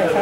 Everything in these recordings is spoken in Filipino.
は。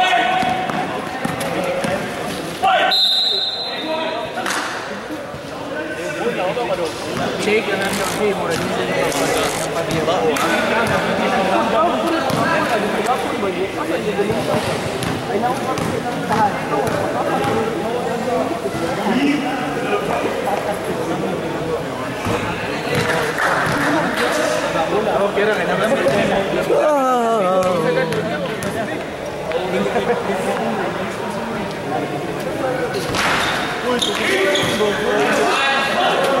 take and then you'll pay more. Oh.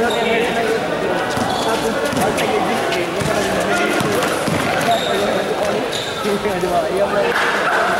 Yeah, do I? Yeah, do I?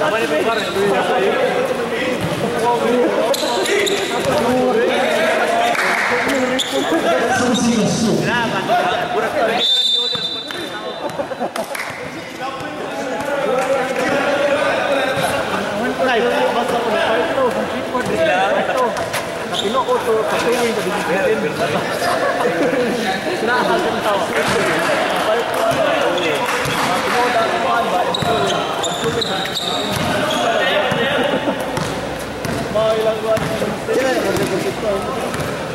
Mana kemarin? Pino ko to, patuloy na binibigyan. Sinahal ng tao. Pino na kumaan ba? Patuloy na. Mga ilang buwan. Sila, nagdagagit ko.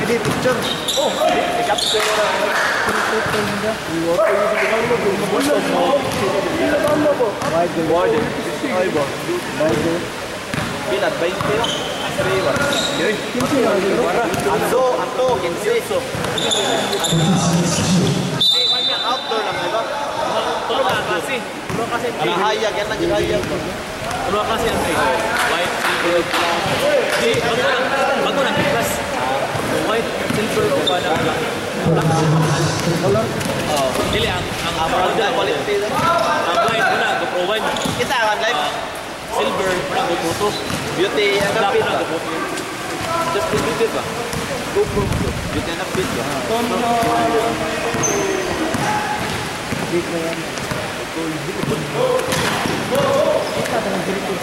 Ini picture. Oh, dekat ke واجد طيبة واجد كده 40 كده تقريبا عنزو عنزو جنسيسو Terima kasih. Terima kasih. Terima kasih. Terima kasih. Terima kasih. Terima kasih. Terima kasih. Na. Oh, dili ang ang Ang powder. quality. Ang white mo na, go-provide. Kita kan live. Silver, na, go-photo. Beauty Black upbeat na, go-photo. Just be beauty ba? GoPro. Beauty and upbeat ba? Big na yan. Ito na ng Philippines